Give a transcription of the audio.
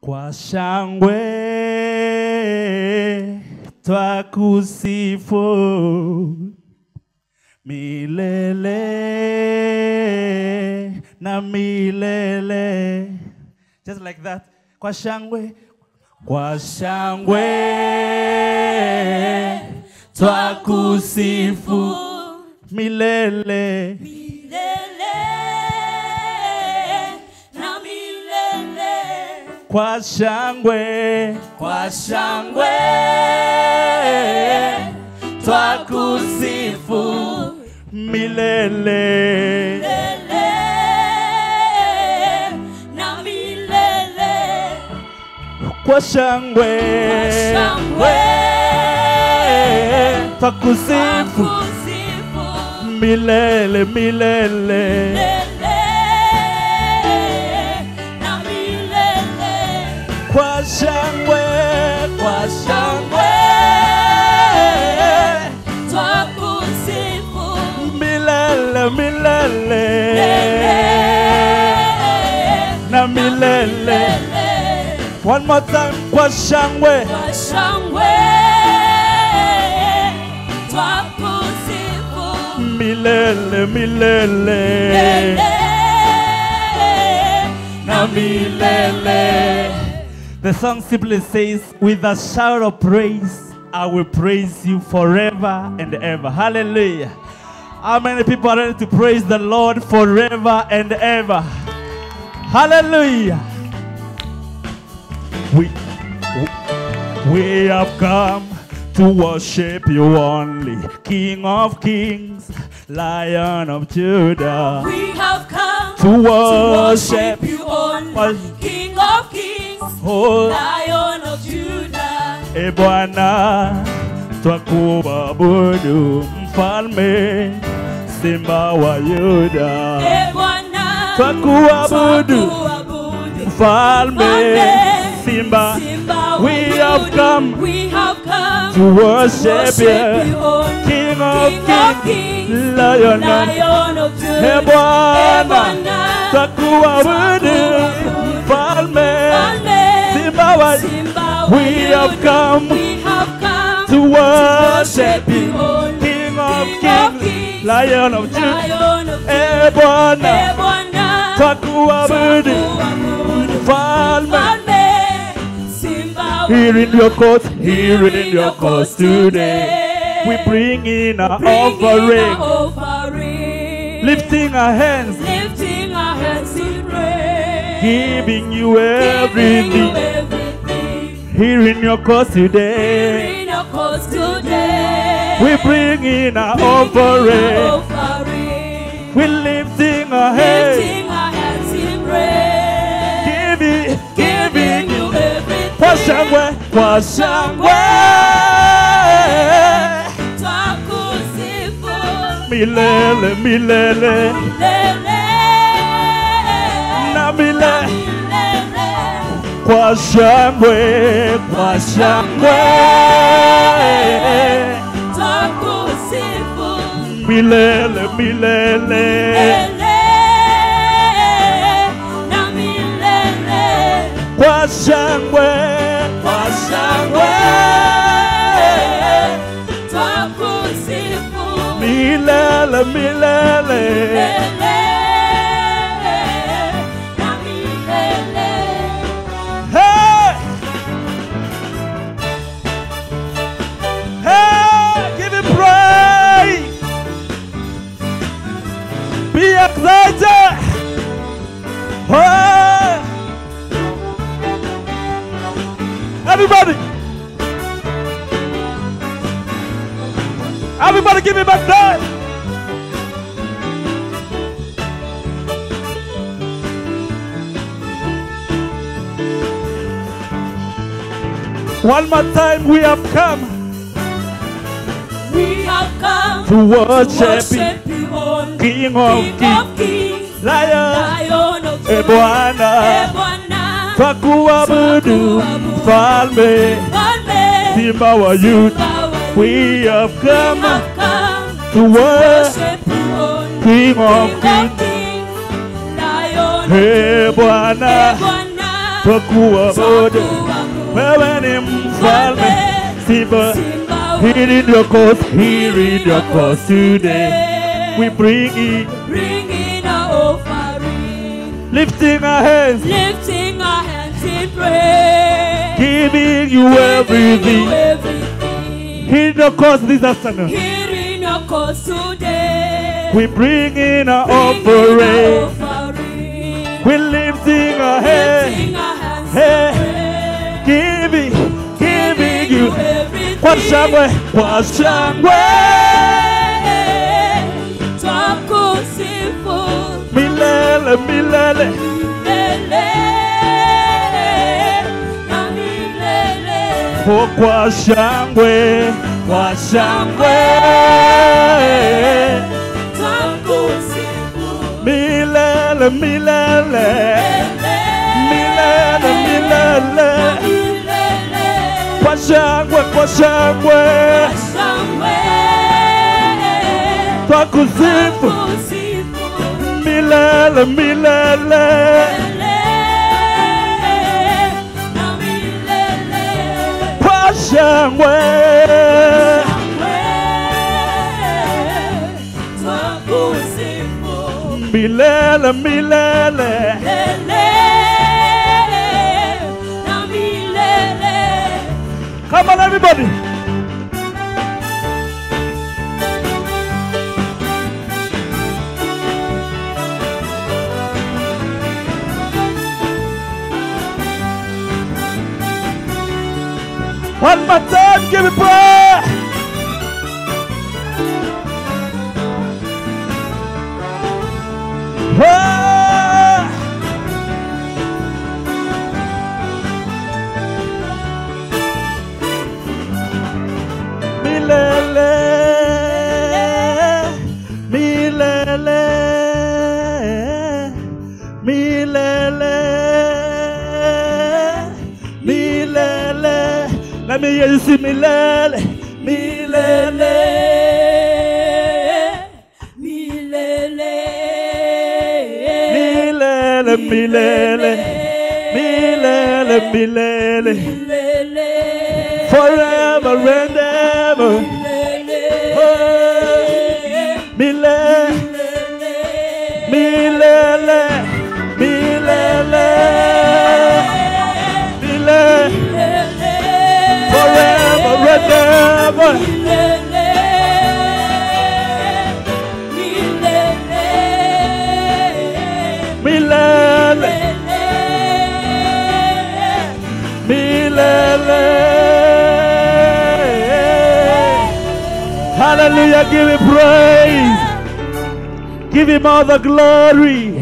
Kwa shangwe twakusifu milele na milele. Just like that. Kwa shangwe, kwa shangwe twakusifu milele. milele Kwa shangwe, kwa shangwe. Twakusifu. Milele. milele. Na milele. Kwa shangwe, shangwe. Twakusifu. Kusifu milele milele. milele 香味，花香味，抓不幸福。米勒勒，米勒勒，那米勒勒。One more time，花香味，花香味，抓不幸福。米勒勒，米勒勒，那米勒勒。The song simply says, With a shout of praise, I will praise you forever and ever. Hallelujah. How many people are ready to praise the Lord forever and ever? Hallelujah. We, we have come to worship you only, King of kings, Lion of Judah. We have come To worship you only, King of kings, Lion of Judah. e Bwana, twakuabudu mfalme, Simba wa Yuda. E Bwana, Twakuabudu mfalme, Simba. Simba We have come we have come to worship you, only, King of King of kings, Lion of Lion of E Judah. Bwana, Bwana, twakuabudu We have come we have come to worship you, King of kings, Lion of Judah. Lion of E Judah. Bwana, E Bwana, twakuabudu twakuabudu. mfalme. Mfalme, Simba wa Here in your court, here in your courts today, we bring in our offering, lifting our hands, lifting our hands in you Giving you everything. Here in your courts today, In our cause today, we bring in our Bring offering, offering. we're lifting our hands, lifting our hands in praise, giving, giving giving you everything. Kwa shangwe, kwa shangwe, Twakusifu. Milele, milele, milele. Na milele. Kwa shangwe, kwa shangwe, takusifu. Milele, milele, na milele. kwa shangwe, kwa shangwe, takusifu. Milele, milele. milele Everybody give me back that! One more time we have come. We have come to to worship worship you King of King kings, of kings, Lion, Lion of e Judah. Bwana, E Bwana, twakuabudu mfalme, Mfalme, Simba wa Yuda. We have We come have come to worship you King of King kings, of kings, Lion of e Judah. E Bwana, Bwana, twakuabudu wewe ni mfalme simba Here in your cause, here in your cause today. We bring it, Bring in our offering, lifting our hands, lifting our hands in you giving you everything. In your cause this afternoon. Here in your cause today, We bring in our offering. offering, We're lifting our hands, lifting our hands Hey. in giving, giving you. everything. Kwa shangwe, kwa shangwe. Twakusifu Milele, milele. milele Oh, kwa shangwe, kwa shangwe. Twakusifu Milele, milele. Milele, milele. milele. Kwa shangwe, kwa shangwe. Twakusifu Milele, milele. milele Milele, milele. Come on, everybody. One more time, give it prayer. Let me hear you say milele, milele, milele, milele, milele, milele. Forever and ever. Milele, milele. Hallelujah, give him praise. Give him all the glory.